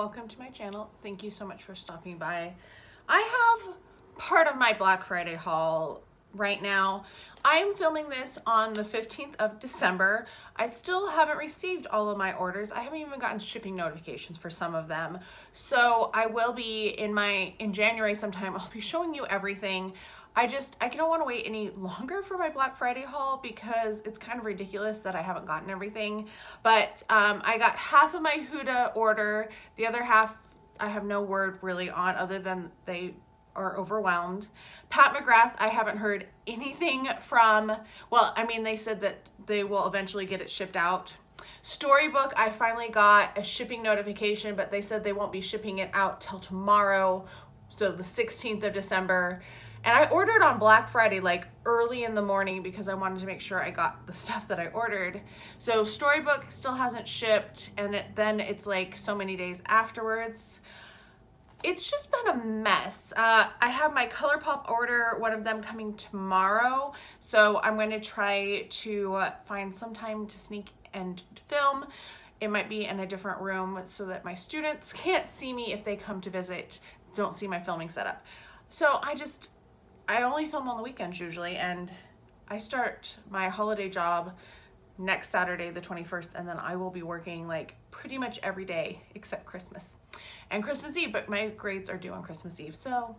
welcome to my channel. Thank you so much for stopping by. I have part of my Black Friday haul right now. I'm filming this on the 15th of December. I still haven't received all of my orders. I haven't even gotten shipping notifications for some of them. So I will be in my, in January sometime, I'll be showing you everything. I just, I don't want to wait any longer for my Black Friday haul because it's kind of ridiculous that I haven't gotten everything. But um, I got half of my Huda order. The other half, I have no word really on other than they are overwhelmed. Pat McGrath, I haven't heard anything from. Well, I mean, they said that they will eventually get it shipped out. Storybook, I finally got a shipping notification, but they said they won't be shipping it out till tomorrow, so the 16th of December. And I ordered on Black Friday, like early in the morning because I wanted to make sure I got the stuff that I ordered. So Storybook still hasn't shipped and it, then it's like so many days afterwards. It's just been a mess. Uh, I have my ColourPop order, one of them coming tomorrow. So I'm going to try to find some time to sneak and film. It might be in a different room so that my students can't see me if they come to visit, don't see my filming setup. So I just, I only film on the weekends usually and I start my holiday job next Saturday the 21st and then I will be working like pretty much every day except Christmas and Christmas Eve but my grades are due on Christmas Eve so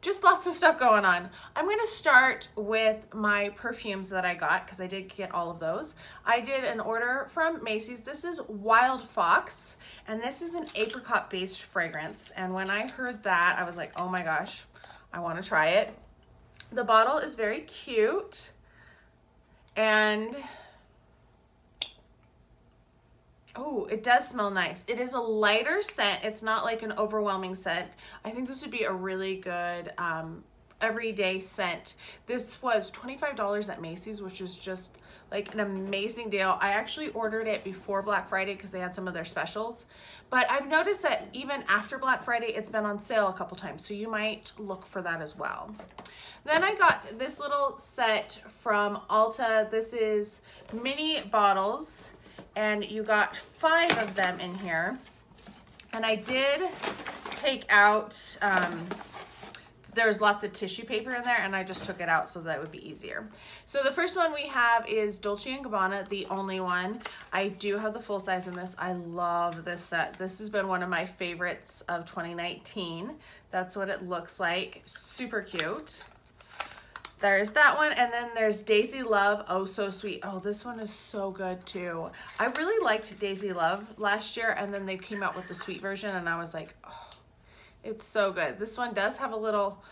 just lots of stuff going on. I'm going to start with my perfumes that I got because I did get all of those. I did an order from Macy's. This is Wild Fox and this is an apricot based fragrance and when I heard that I was like oh my gosh I want to try it. The bottle is very cute and oh, it does smell nice. It is a lighter scent. It's not like an overwhelming scent. I think this would be a really good um, everyday scent. This was $25 at Macy's, which is just like an amazing deal. I actually ordered it before Black Friday because they had some of their specials. But I've noticed that even after Black Friday, it's been on sale a couple times. So you might look for that as well. Then I got this little set from Ulta. This is mini bottles and you got five of them in here. And I did take out um, there's lots of tissue paper in there and I just took it out so that would be easier. So the first one we have is Dolce & Gabbana, the only one. I do have the full size in this. I love this set. This has been one of my favorites of 2019. That's what it looks like. Super cute. There's that one, and then there's Daisy Love, Oh So Sweet. Oh, this one is so good too. I really liked Daisy Love last year, and then they came out with the sweet version, and I was like, oh, it's so good. This one does have a little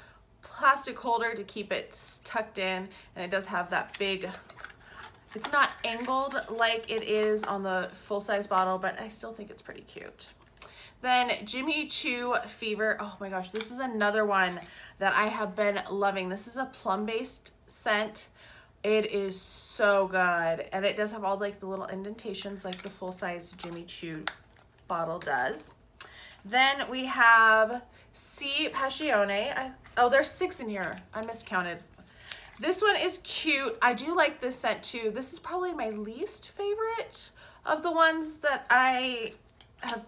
plastic holder to keep it tucked in and it does have that big, it's not angled like it is on the full-size bottle, but I still think it's pretty cute. Then Jimmy Choo Fever. Oh my gosh, this is another one that I have been loving. This is a plum-based scent. It is so good. And it does have all like the little indentations like the full-size Jimmy Choo bottle does. Then we have Sì Passione. I, oh, there's six in here. I miscounted. This one is cute. I do like this scent too. This is probably my least favorite of the ones that I have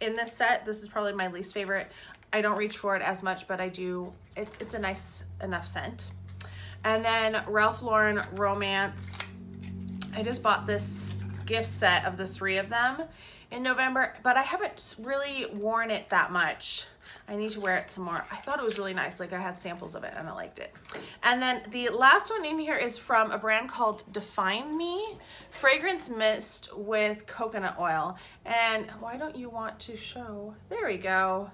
in this set. This is probably my least favorite. I don't reach for it as much, but I do. It, it's a nice enough scent. And then Ralph Lauren Romance. I just bought this gift set of the three of them in November, but I haven't really worn it that much. I need to wear it some more. I thought it was really nice. Like I had samples of it and I liked it. And then the last one in here is from a brand called Define Me Fragrance Mist with coconut oil. And why don't you want to show? There we go.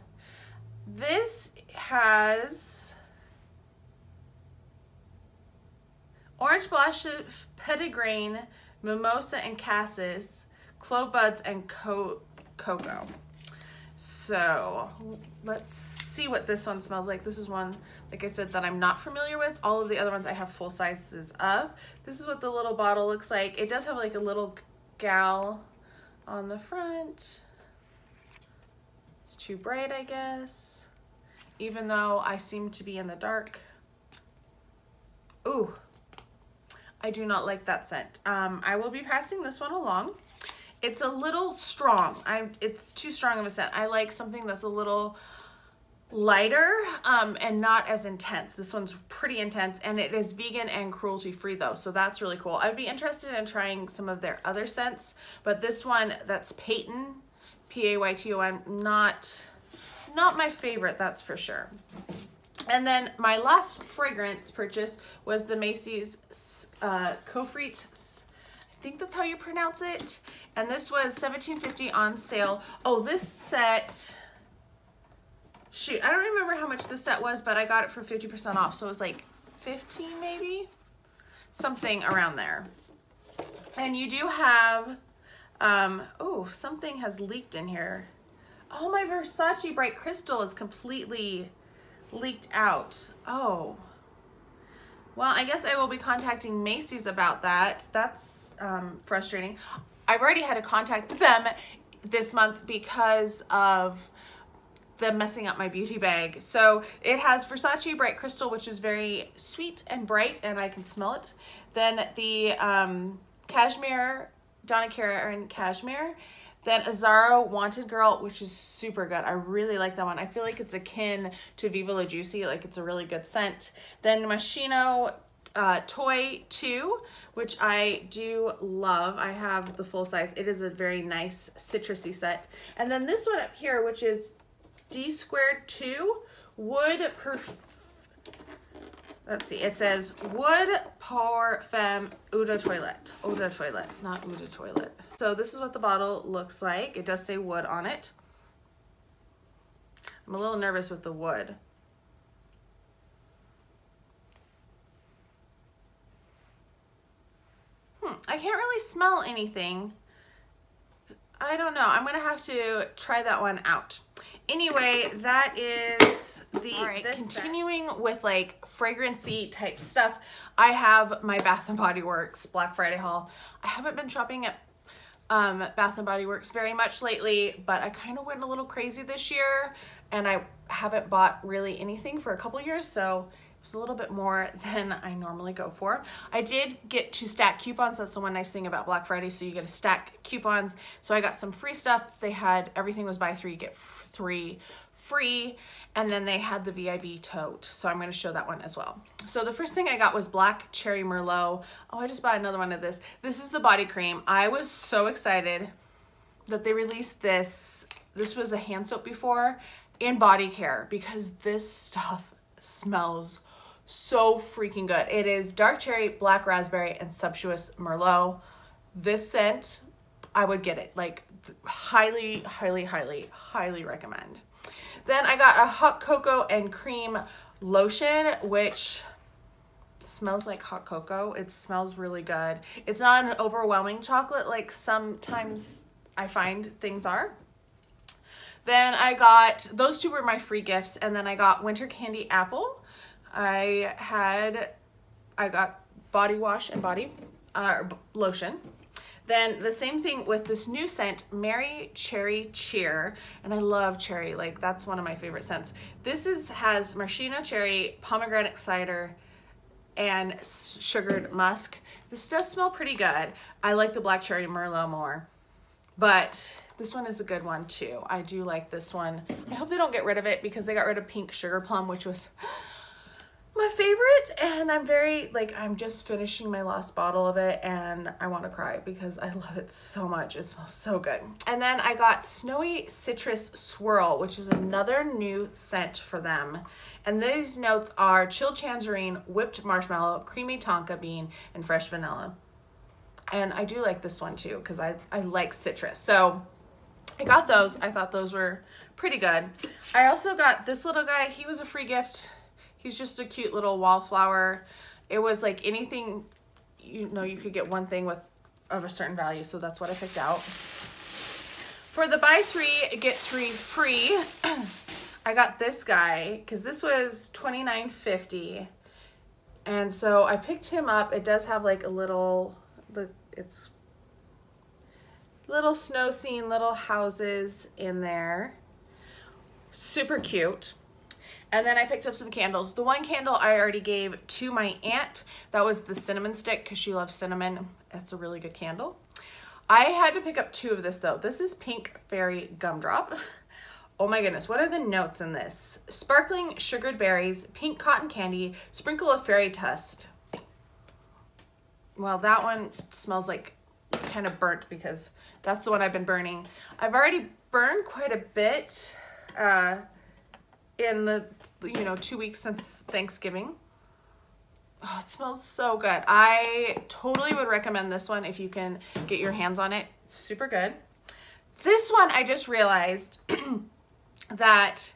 This has orange blossom, petitgrain, mimosa, and cassis clove buds, and co cocoa. So let's see what this one smells like. This is one, like I said, that I'm not familiar with. All of the other ones I have full sizes of. This is what the little bottle looks like. It does have like a little gal on the front. It's too bright, I guess. Even though I seem to be in the dark. Ooh, I do not like that scent. Um, I will be passing this one along. It's a little strong. I It's too strong of a scent. I like something that's a little lighter um, and not as intense. This one's pretty intense and it is vegan and cruelty free though. So that's really cool. I'd be interested in trying some of their other scents, but this one that's Payton, P-A-Y-T-O-N, not, not my favorite, that's for sure. And then my last fragrance purchase was the Macy's uh, think that's how you pronounce it. And this was $17.50 on sale. Oh, this set, shoot, I don't remember how much this set was, but I got it for 50% off. So it was like 15 maybe, something around there. And you do have, um, oh, something has leaked in here. Oh, my Versace Bright Crystal is completely leaked out. Oh. Well, I guess I will be contacting Macy's about that. That's um, frustrating. I've already had to contact them this month because of them messing up my beauty bag. So it has Versace Bright Crystal, which is very sweet and bright, and I can smell it. Then the um, Cashmere, Donna Karan Cashmere. Then Azzaro Wanted Girl, which is super good. I really like that one. I feel like it's akin to Viva La Juicy. Like it's a really good scent. Then Moschino uh, Toy 2, which I do love. I have the full size. It is a very nice citrusy set. And then this one up here, which is D squared 2 Wood Perf let's see, it says Wood Pour Femme Eau de Toilette. Toilette, not Eau de Toilette. So this is what the bottle looks like. It does say wood on it. I'm a little nervous with the wood. Hmm, I can't really smell anything. I don't know. I'm going to have to try that one out. Anyway, that is the right, continuing set. with like fragrancy type stuff. I have my Bath and Body Works Black Friday haul. I haven't been shopping at um, Bath and Body Works very much lately, but I kind of went a little crazy this year and I haven't bought really anything for a couple years, so it's a little bit more than I normally go for. I did get to stack coupons. That's the one nice thing about Black Friday. So you get to stack coupons. So I got some free stuff. They had, everything was buy three, get three free. And then they had the VIB tote. So I'm going to show that one as well. So the first thing I got was Black Cherry Merlot. Oh, I just bought another one of this. This is the body cream. I was so excited that they released this. This was a hand soap before in body care because this stuff smells so freaking good. It is dark cherry, black raspberry, and sumptuous merlot. This scent, I would get it. Like highly, highly, highly, highly recommend. Then I got a hot cocoa and cream lotion, which smells like hot cocoa. It smells really good. It's not an overwhelming chocolate like sometimes I find things are. Then I got, those two were my free gifts, and then I got Winter Candy Apple, I had, I got body wash and body uh, lotion. Then the same thing with this new scent, Merry Cherry Cheer. And I love cherry, like that's one of my favorite scents. This is has maraschino cherry, pomegranate cider, and sugared musk. This does smell pretty good. I like the black cherry Merlot more, but this one is a good one too. I do like this one. I hope they don't get rid of it because they got rid of pink sugar plum, which was my favorite and I'm very like I'm just finishing my last bottle of it and I want to cry because I love it so much. It smells so good. And then I got snowy citrus swirl which is another new scent for them. And these notes are chilled tangerine whipped marshmallow creamy tonka bean and fresh vanilla. And I do like this one too because I, I like citrus. So I got those. I thought those were pretty good. I also got this little guy. He was a free gift He's just a cute little wallflower. It was like anything, you know, you could get one thing with of a certain value, so that's what I picked out. For the buy three, get three free, I got this guy because this was twenty nine fifty, And so I picked him up. It does have like a little, the it's little snow scene, little houses in there. Super cute. And then I picked up some candles. The one candle I already gave to my aunt. That was the cinnamon stick because she loves cinnamon. It's a really good candle. I had to pick up two of this though. This is Pink Fairy Gumdrop. Oh my goodness, what are the notes in this? Sparkling sugared berries, pink cotton candy, sprinkle of fairy dust. Well, that one smells like kind of burnt because that's the one I've been burning. I've already burned quite a bit uh, in the, you know, two weeks since Thanksgiving. Oh, it smells so good. I totally would recommend this one if you can get your hands on it. Super good. This one, I just realized that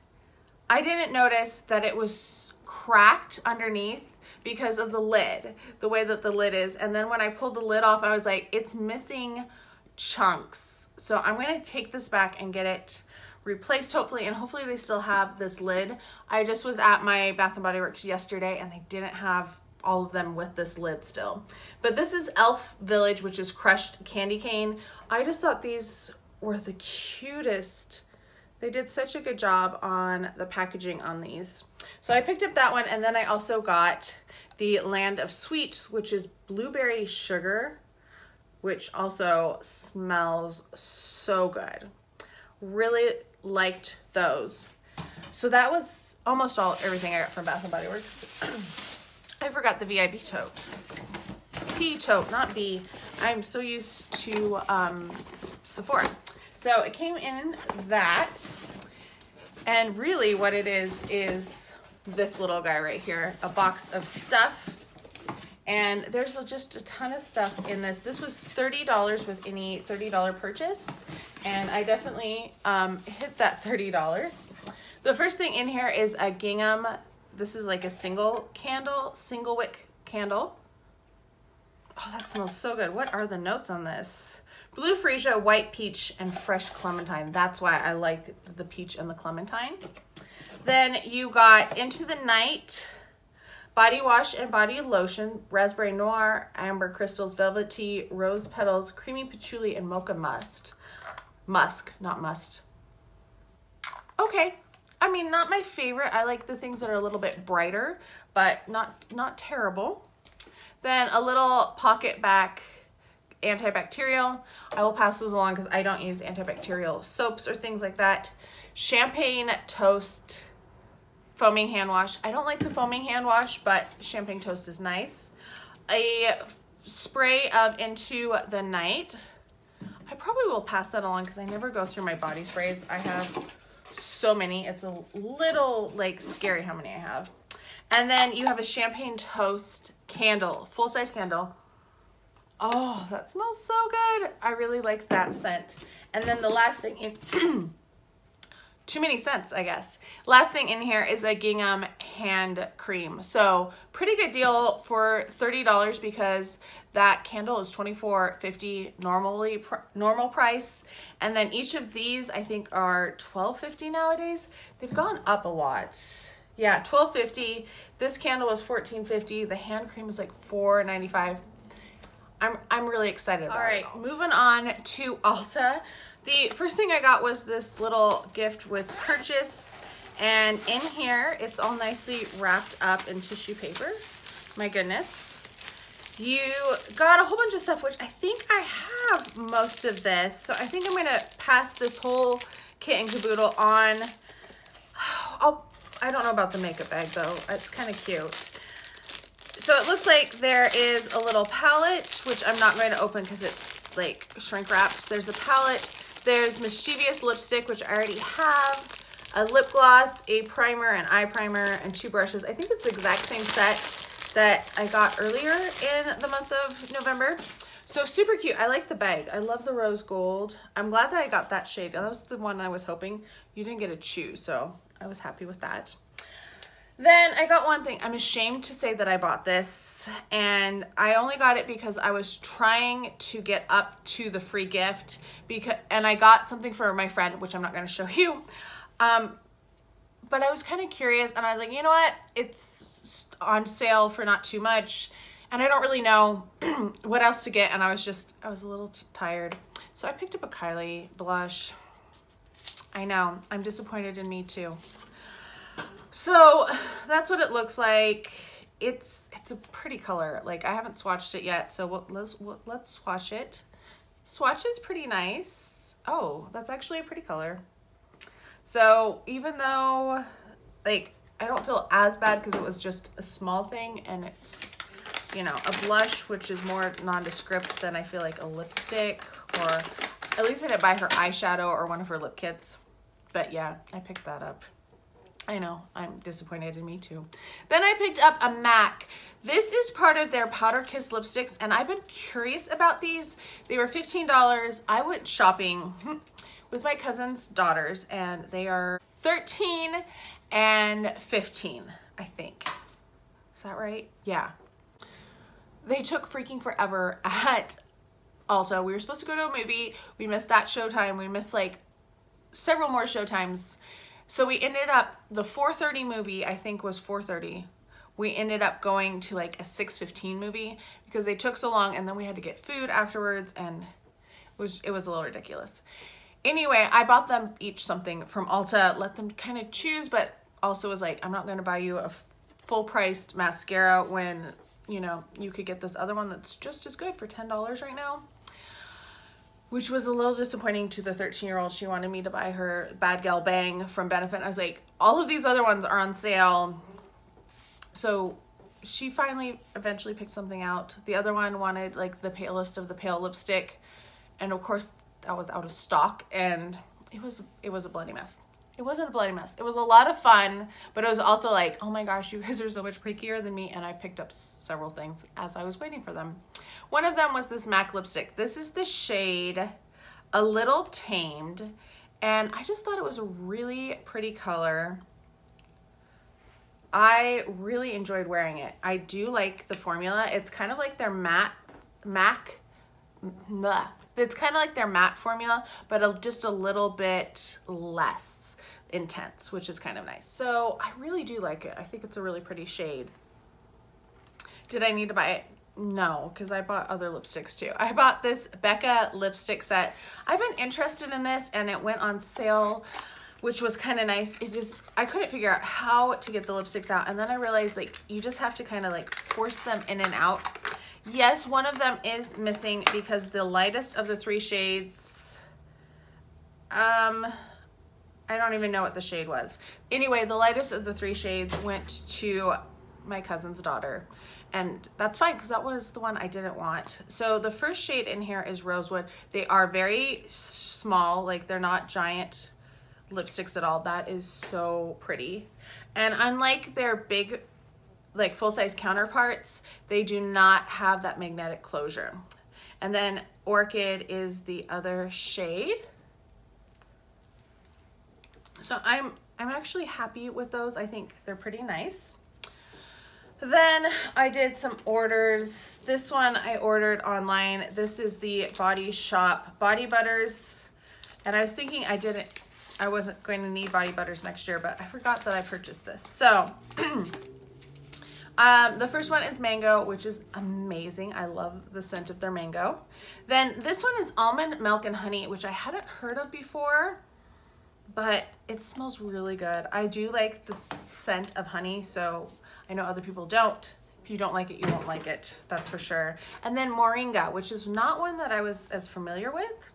I didn't notice that it was cracked underneath because of the lid, the way that the lid is. And then when I pulled the lid off, I was like, it's missing chunks. So I'm gonna take this back and get it replaced hopefully, and hopefully they still have this lid. I just was at my Bath & Body Works yesterday and they didn't have all of them with this lid still. But this is Elf Village, which is crushed candy cane. I just thought these were the cutest. They did such a good job on the packaging on these. So I picked up that one and then I also got the Land of Sweets, which is blueberry sugar, which also smells so good. Really liked those. So that was almost all everything I got from Bath & Body Works. I forgot the VIP tote. P tote, not B. I'm so used to um, Sephora. So it came in that. And really what it is, is this little guy right here. A box of stuff. And there's just a ton of stuff in this. This was $30 with any $30 purchase. And I definitely um, hit that $30. The first thing in here is a gingham this is like a single candle, single wick candle. Oh, that smells so good. What are the notes on this? Blue freesia, white peach, and fresh clementine. That's why I like the peach and the clementine. Then you got Into the Night, body wash and body lotion, raspberry noir, amber crystals, velvet tea, rose petals, creamy patchouli, and mocha must. Musk, not must. Okay, I mean, not my favorite. I like the things that are a little bit brighter, but not, not terrible. Then a little PocketBac antibacterial. I will pass those along because I don't use antibacterial soaps or things like that. Champagne Toast foaming hand wash. I don't like the foaming hand wash, but champagne toast is nice. A spray of Into the Night. I probably will pass that along because I never go through my body sprays. I have so many. It's a little like scary how many I have. And then you have a champagne toast candle, full size candle. Oh, that smells so good. I really like that scent. And then the last thing in too many cents, I guess. Last thing in here is a gingham hand cream. So pretty good deal for $30 because that candle is $24.50 normally pr normal price. And then each of these I think are $12.50 nowadays. They've gone up a lot. Yeah, $12.50. This candle was $14.50. The hand cream is like $4.95. I'm, I'm really excited about All right, it. moving on to Ulta. The first thing I got was this little gift with purchase. And in here, it's all nicely wrapped up in tissue paper. My goodness. You got a whole bunch of stuff, which I think I have most of this. So I think I'm going to pass this whole kit and caboodle on. I'll, I don't know about the makeup bag, though. It's kind of cute. So it looks like there is a little palette, which I'm not going to open because it's like shrink wrapped. There's a palette. There's Mischievous lipstick, which I already have. A lip gloss, a primer, an eye primer, and two brushes. I think it's the exact same set that I got earlier in the month of November. So super cute. I like the bag. I love the rose gold. I'm glad that I got that shade. That was the one I was hoping. You didn't get to choose, so I was happy with that. Then I got one thing. I'm ashamed to say that I bought this and I only got it because I was trying to get up to the free gift because and I got something for my friend, which I'm not going to show you. Um, but I was kind of curious and I was like, you know what? It's on sale for not too much and I don't really know what else to get and I was just I was a little tired so I picked up a Kylie blush I know I'm disappointed in me too so that's what it looks like. It's it's a pretty color. Like I haven't swatched it yet so let's let's swatch it. Swatch is pretty nice. Oh, that's actually a pretty color. So even though like I don't feel as bad because it was just a small thing and it's you know a blush which is more nondescript than I feel like a lipstick or at least I didn't buy her eyeshadow or one of her lip kits. But yeah I picked that up I know I'm disappointed in me too then I picked up a MAC this is part of their powder kiss lipsticks and I've been curious about these they were $15 I went shopping with my cousin's daughters and they are 13 and 15, I think. Is that right? Yeah. They took freaking forever at Ulta. We were supposed to go to a movie. We missed that showtime. We missed like several more showtimes. So we ended up, the 4.30 movie I think was 4.30. We ended up going to like a 6.15 movie because they took so long and then we had to get food afterwards and it was, it was a little ridiculous. Anyway, I bought them each something from Ulta, let them kind of choose, but also was like, I'm not going to buy you a full priced mascara when, you know, you could get this other one that's just as good for $10 right now. Which was a little disappointing to the 13 year old. She wanted me to buy her Bad Gal Bang from Benefit. I was like, all of these other ones are on sale. So she finally eventually picked something out. The other one wanted like the palest of the pale lipstick. And of course that was out of stock and it was it was a bloody mess. It wasn't a bloody mess. It was a lot of fun, but it was also like, oh my gosh, you guys are so much prettier than me. And I picked up several things as I was waiting for them. One of them was this MAC lipstick. This is the shade A Little Tamed. And I just thought it was a really pretty color. I really enjoyed wearing it. I do like the formula. It's kind of like their matte MAC Blah. It's kind of like their matte formula, but just a little bit less intense, which is kind of nice. So I really do like it. I think it's a really pretty shade. Did I need to buy it? No, because I bought other lipsticks too. I bought this Becca lipstick set. I've been interested in this and it went on sale which was kind of nice. It just, I couldn't figure out how to get the lipsticks out. And then I realized like, you just have to kind of like force them in and out Yes, one of them is missing because the lightest of the three shades, um, I don't even know what the shade was. Anyway, the lightest of the three shades went to my cousin's daughter. And that's fine because that was the one I didn't want. So the first shade in here is Rosewood. They are very small, like they're not giant lipsticks at all. That is so pretty. And unlike their big like full-size counterparts, they do not have that magnetic closure. And then Orchid is the other shade. So I'm, I'm actually happy with those. I think they're pretty nice. Then I did some orders. This one I ordered online. This is the Body Shop Body Butters. And I was thinking I didn't, I wasn't going to need body butters next year, but I forgot that I purchased this. So Um, the first one is mango, which is amazing. I love the scent of their mango. Then this one is almond milk and honey, which I hadn't heard of before, but it smells really good. I do like the scent of honey, so I know other people don't. If you don't like it, you won't like it, that's for sure. And then moringa, which is not one that I was as familiar with.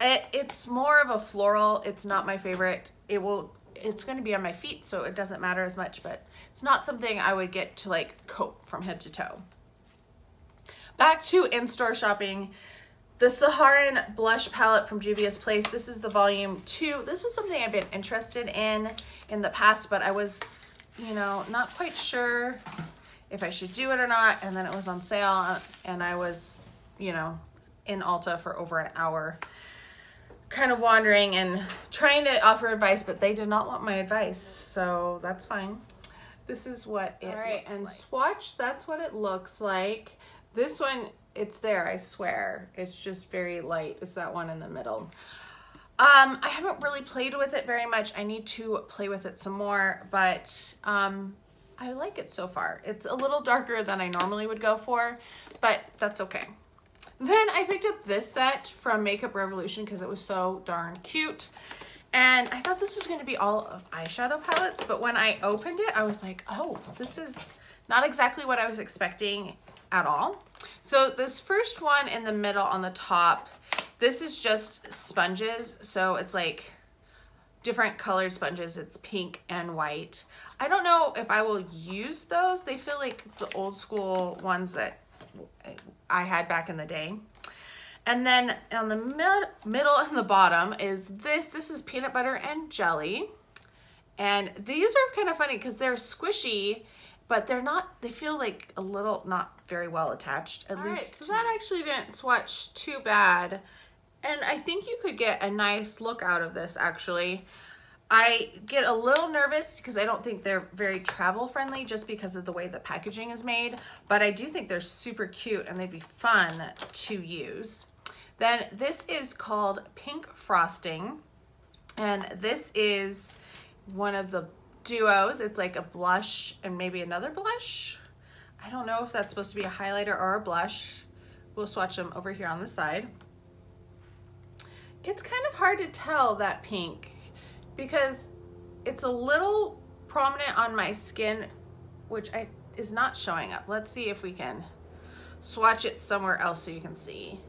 It, it's more of a floral. It's not my favorite. It will it's going to be on my feet, so it doesn't matter as much, but it's not something I would get to like coat from head to toe. Back to in-store shopping. The Saharan Blush Palette from Juvia's Place. This is the volume two. This was something I've been interested in in the past, but I was, you know, not quite sure if I should do it or not. And then it was on sale and I was, you know, in Ulta for over an hour kind of wandering and trying to offer advice, but they did not want my advice, so that's fine. This is what it All right, and like. swatch, that's what it looks like. This one, it's there, I swear. It's just very light. It's that one in the middle. Um, I haven't really played with it very much. I need to play with it some more, but um, I like it so far. It's a little darker than I normally would go for, but that's okay. Then I picked up this set from Makeup Revolution because it was so darn cute. And I thought this was going to be all of eyeshadow palettes, but when I opened it, I was like, oh, this is not exactly what I was expecting. at all. So this first one in the middle on the top, this is just sponges. So it's like different colored sponges. It's pink and white. I don't know if I will use those. They feel like the old school ones that I had back in the day. And then on the mid middle and the bottom is this. This is peanut butter and jelly. And these are kind of funny because they're squishy, but they're not, they feel like a little, not very well attached, at All least. Right, so that actually didn't swatch too bad. And I think you could get a nice look out of this actually. I get a little nervous because I don't think they're very travel friendly just because of the way the packaging is made, but I do think they're super cute and they'd be fun to use. Then this is called Pink Frosting, and this is one of the duos. It's like a blush and maybe another blush. I don't know if that's supposed to be a highlighter or a blush. We'll swatch them over here on the side. It's kind of hard to tell that pink because it's a little prominent on my skin, which I is not showing up. Let's see if we can swatch it somewhere else so you can see.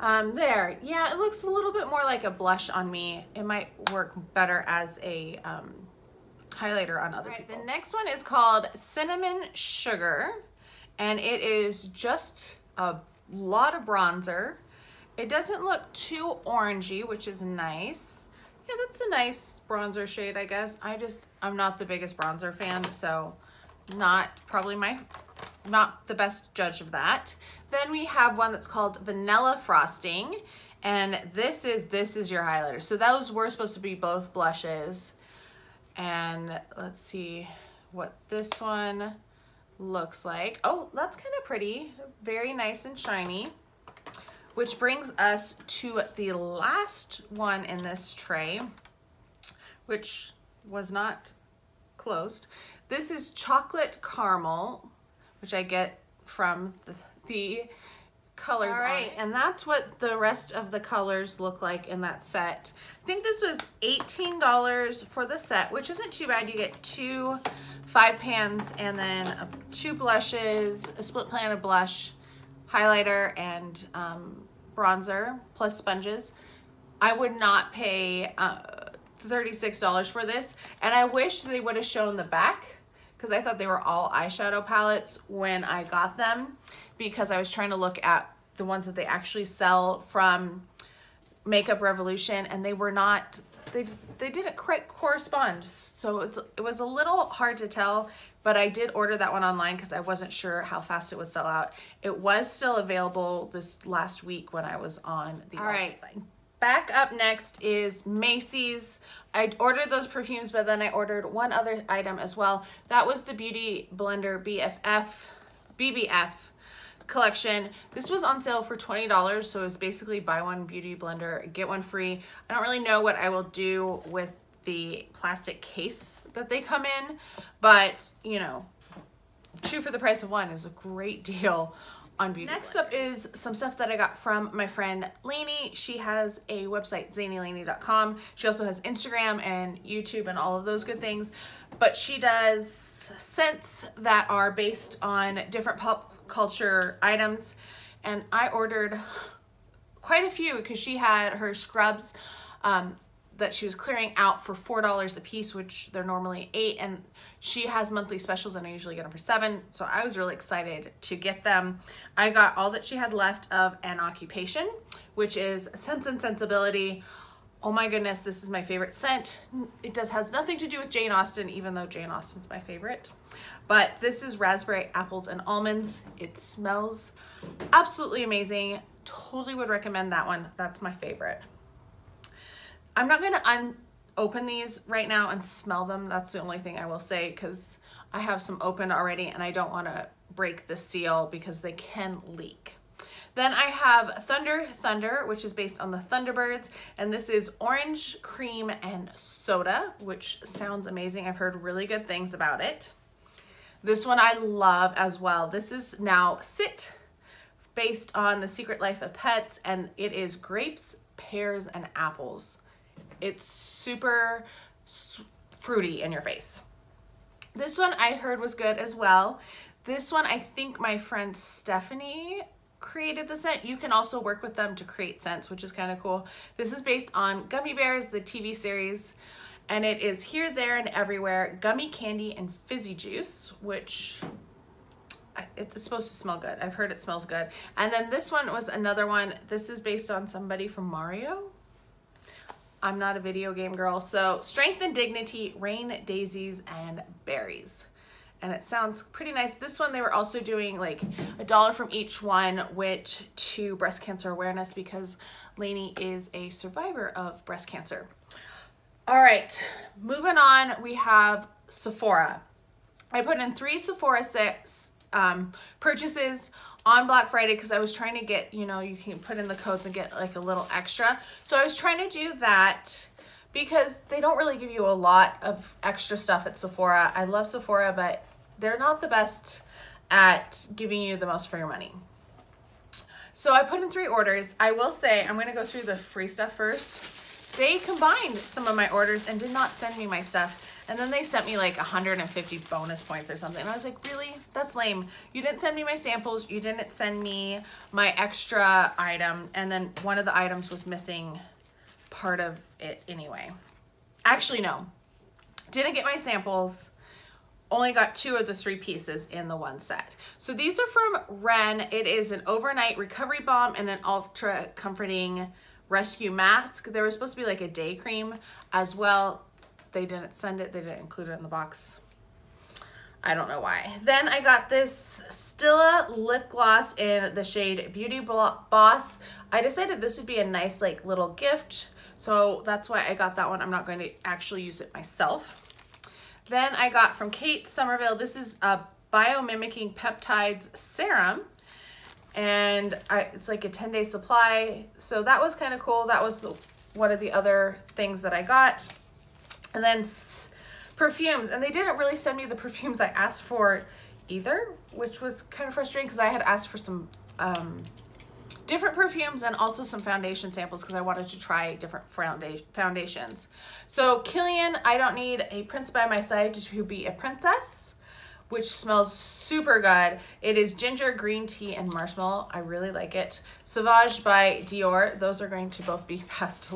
Um, there, yeah, it looks a little bit more like a blush on me. It might work better as a um, highlighter on other right, people. The next one is called Cinnamon Sugar, and it is just a lot of bronzer. It doesn't look too orangey, which is nice. Yeah, that's a nice bronzer shade, I guess. I just, I'm not the biggest bronzer fan, so not probably my, not the best judge of that. Then we have one that's called Vanilla Frosting, and this is, this is your highlighter. So those were supposed to be both blushes. And let's see what this one looks like. Oh, that's kind of pretty. Very nice and shiny. Which brings us to the last one in this tray, which was not closed. This is chocolate caramel, which I get from the, the colors All right, and that's what the rest of the colors look like in that set. I think this was $18 for the set, which isn't too bad. You get two five pans and then two blushes, a split pan of blush, highlighter, and um, bronzer plus sponges. I would not pay uh, $36 for this. And I wish they would have shown the back because I thought they were all eyeshadow palettes when I got them because I was trying to look at the ones that they actually sell from Makeup Revolution and they were not, they, they didn't quite correspond. So it's, it was a little hard to tell but I did order that one online because I wasn't sure how fast it would sell out. It was still available this last week when I was on the All right. Back up next is Macy's. I ordered those perfumes, but then I ordered one other item as well. That was the Beauty Blender BFF, BBF collection. This was on sale for $20, so it's basically buy one beauty blender, get one free. I don't really know what I will do with the plastic case that they come in, but you know, two for the price of one is a great deal on Beauty Next Blender. up is some stuff that I got from my friend Lainey. She has a website, zanylainey.com. She also has Instagram and YouTube and all of those good things, but she does scents that are based on different pop culture items, and I ordered quite a few because she had her scrubs um, that she was clearing out for $4 a piece, which they're normally eight. And she has monthly specials and I usually get them for seven. So I was really excited to get them. I got all that she had left of An Occupation, which is Sense and Sensibility. Oh my goodness, this is my favorite scent. It does has nothing to do with Jane Austen, even though Jane Austen's my favorite. But this is raspberry, apples, and almonds. It smells absolutely amazing. Totally would recommend that one. That's my favorite. I'm not going to open these right now and smell them. That's the only thing I will say because I have some open already and I don't want to break the seal because they can leak. Then I have Thunder Thunder, which is based on the Thunderbirds, and this is orange cream and soda, which sounds amazing. I've heard really good things about it. This one I love as well. This is now Sit, based on The Secret Life of Pets, and it is grapes, pears, and apples. It's super fruity in your face. This one I heard was good as well. This one, I think my friend Stephanie created the scent. You can also work with them to create scents, which is kind of cool. This is based on Gummy Bears, the TV series, and it is Here, There, and Everywhere, Gummy Candy and Fizzy Juice, which it's supposed to smell good. I've heard it smells good. And then this one was another one. This is based on somebody from Mario. I'm not a video game girl. So Strength and Dignity, Rain, Daisies, and Berries. And it sounds pretty nice. This one, they were also doing like a dollar from each one, which to breast cancer awareness because Lainey is a survivor of breast cancer. All right, moving on, we have Sephora. I put in three Sephora sets, um, purchases on Black Friday because I was trying to get, you know, you can put in the codes and get like a little extra. So I was trying to do that because they don't really give you a lot of extra stuff at Sephora. I love Sephora, but they're not the best at giving you the most for your money. So I put in three orders. I will say, I'm gonna go through the free stuff first. They combined some of my orders and did not send me my stuff. And then they sent me like 150 bonus points or something. And I was like, really? That's lame. You didn't send me my samples. You didn't send me my extra item. And then one of the items was missing part of it anyway. Actually, no. Didn't get my samples. Only got two of the three pieces in the one set. So these are from Ren. It is an overnight recovery balm and an ultra comforting rescue mask. There was supposed to be like a day cream as well they didn't send it. They didn't include it in the box. I don't know why. Then I got this Stila lip gloss in the shade Beauty Boss. I decided this would be a nice like little gift. So that's why I got that one. I'm not going to actually use it myself. Then I got from Kate Somerville, this is a biomimicking peptides serum. And I, it's like a 10 day supply. So that was kind of cool. That was the, one of the other things that I got. And then perfumes, and they didn't really send me the perfumes I asked for either, which was kind of frustrating because I had asked for some um, different perfumes and also some foundation samples because I wanted to try different foundations. So Kilian, I don't need a prince by my side to be a princess which smells super good. It is ginger, green tea, and marshmallow. I really like it. Sauvage by Dior. Those are going to both be passed,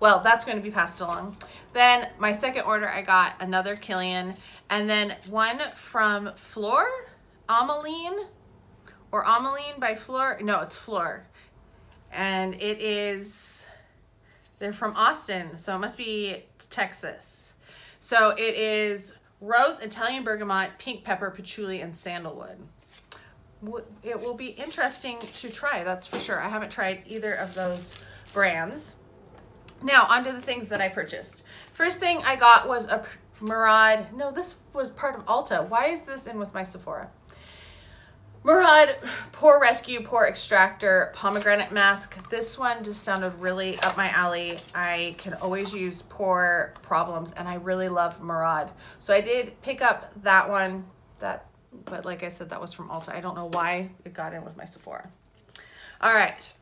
well, that's going to be passed along. Then my second order, I got another Kilian, and then one from Fleur, Ameline, or Ameline by Fleur. No, it's Fleur. And it is, they're from Austin, so it must be Texas. So it is rose, Italian bergamot, pink pepper, patchouli, and sandalwood. It will be interesting to try, that's for sure. I haven't tried either of those brands. Now, onto the things that I purchased. First thing I got was a Murad. No, this was part of Ulta. Why is this in with my Sephora? Murad Pore Rescue Pore Extractor Pomegranate Mask. This one just sounded really up my alley. I can always use pore problems and I really love Murad. So I did pick up that one, that, but like I said, that was from Ulta. I don't know why it got in with my Sephora. All right.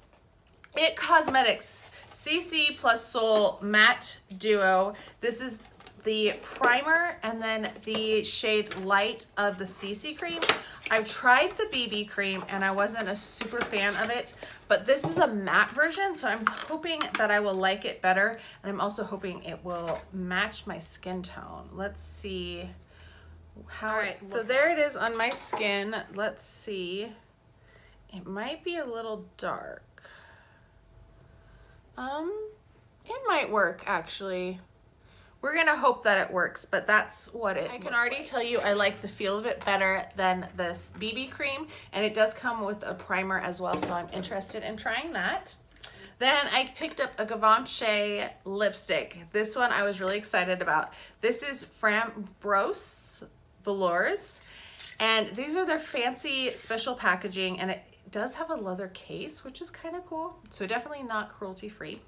It Cosmetics CC Plus Sol Matte Duo. This is the primer and then the shade light of the CC cream. I've tried the BB cream and I wasn't a super fan of it, but this is a matte version, so I'm hoping that I will like it better. And I'm also hoping it will match my skin tone. Let's see how All right, so there it is on my skin. Let's see. It might be a little dark. Um, it might work actually. We're gonna hope that it works, but that's what it I can already like. tell you I like the feel of it better than this BB cream, and it does come with a primer as well, so I'm interested in trying that. Then I picked up a Givenchy lipstick. This one I was really excited about. This is Framboise Velours, and these are their fancy special packaging, and it does have a leather case, which is kind of cool. So definitely not cruelty free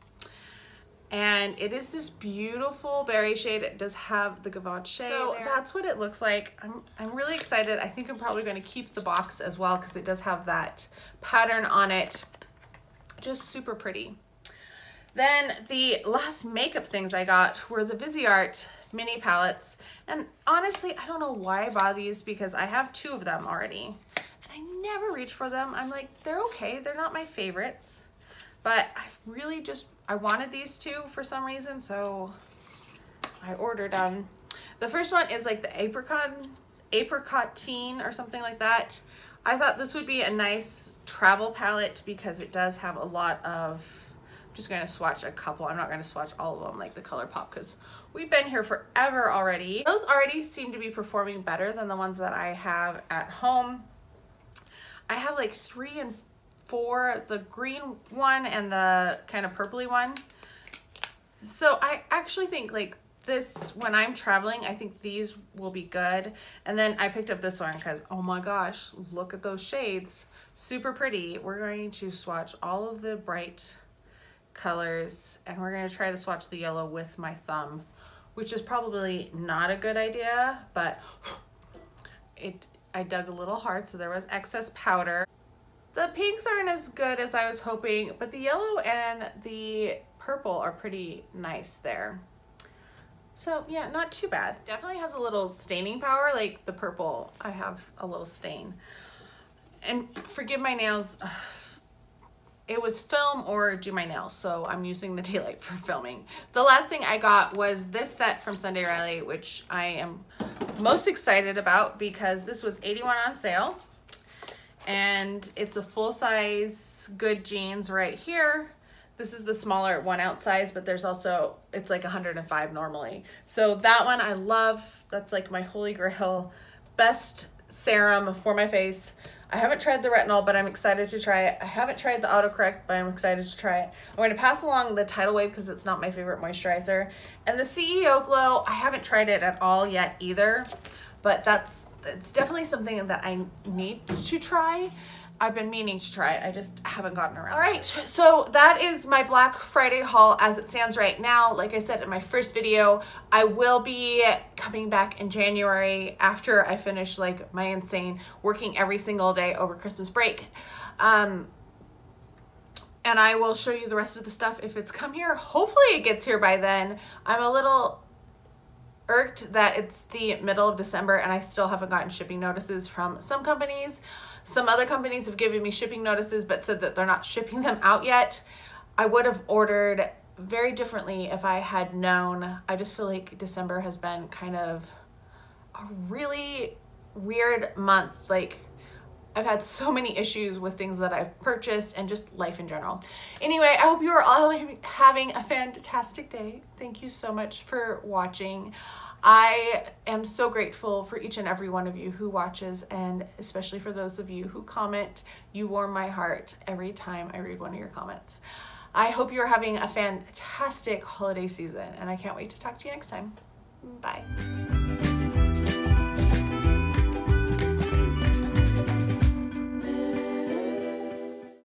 and it is this beautiful berry shade. It does have the Givenchy So there. that's what it looks like. I'm, I'm really excited. I think I'm probably going to keep the box as well because it does have that pattern on it. Just super pretty. Then the last makeup things I got were the Viseart mini palettes. And honestly, I don't know why I bought these because I have two of them already. And I never reach for them. I'm like, they're okay. They're not my favorites. But I really just, I wanted these two for some reason. So I ordered them. The first one is like the apricot, apricotine or something like that. I thought this would be a nice travel palette because it does have a lot of I'm just gonna swatch a couple. I'm not gonna swatch all of them like the ColourPop because we've been here forever already. Those already seem to be performing better than the ones that I have at home. I have like three and four, the green one and the kind of purpley one. So I actually think like this, when I'm traveling, I think these will be good. And then I picked up this one because, oh my gosh, look at those shades. Super pretty. We're going to swatch all of the bright colors and we're going to try to swatch the yellow with my thumb, which is probably not a good idea, but it I dug a little hard, so there was excess powder. The pinks aren't as good as I was hoping, but the yellow and the purple are pretty nice there. So yeah, not too bad. Definitely has a little staining power, like the purple, I have a little stain. And forgive my nails, it was film or do my nails, so I'm using the daylight for filming. The last thing I got was this set from Sunday Riley, which I am most excited about because this was 81 on sale. And it's a full size Good Genes right here this is the smaller one ounce size, but there's also, it's like 105 normally. So that one I love. That's like my holy grail best serum for my face. I haven't tried the retinol, but I'm excited to try it. I haven't tried the autocorrect, but I'm excited to try it. I'm going to pass along the Tidal Wave because it's not my favorite moisturizer. And the CEO Glow, I haven't tried it at all yet either, but that's it's definitely something that I need to try. I've been meaning to try it. I just haven't gotten around. All right, so that is my Black Friday haul as it stands right now. Like I said in my first video, I will be coming back in January after I finish like my insane working every single day over Christmas break. Um, and I will show you the rest of the stuff if it's come here. Hopefully it gets here by then. I'm a little irked that it's the middle of December and I still haven't gotten shipping notices from some companies. Some other companies have given me shipping notices but said that they're not shipping them out yet. I would have ordered very differently if I had known. I just feel like December has been kind of a really weird month. Like I've had so many issues with things that I've purchased and just life in general. Anyway, I hope you are all having a fantastic day. Thank you so much for watching. I am so grateful for each and every one of you who watches and especially for those of you who comment. You warm my heart every time I read one of your comments. I hope you are having a fantastic holiday season and I can't wait to talk to you next time. Bye.